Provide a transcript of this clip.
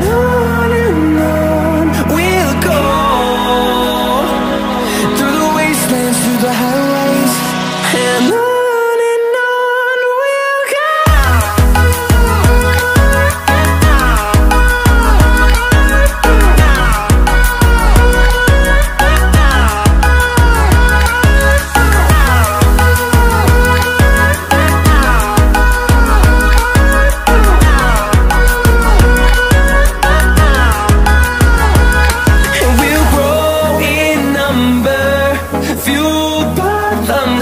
And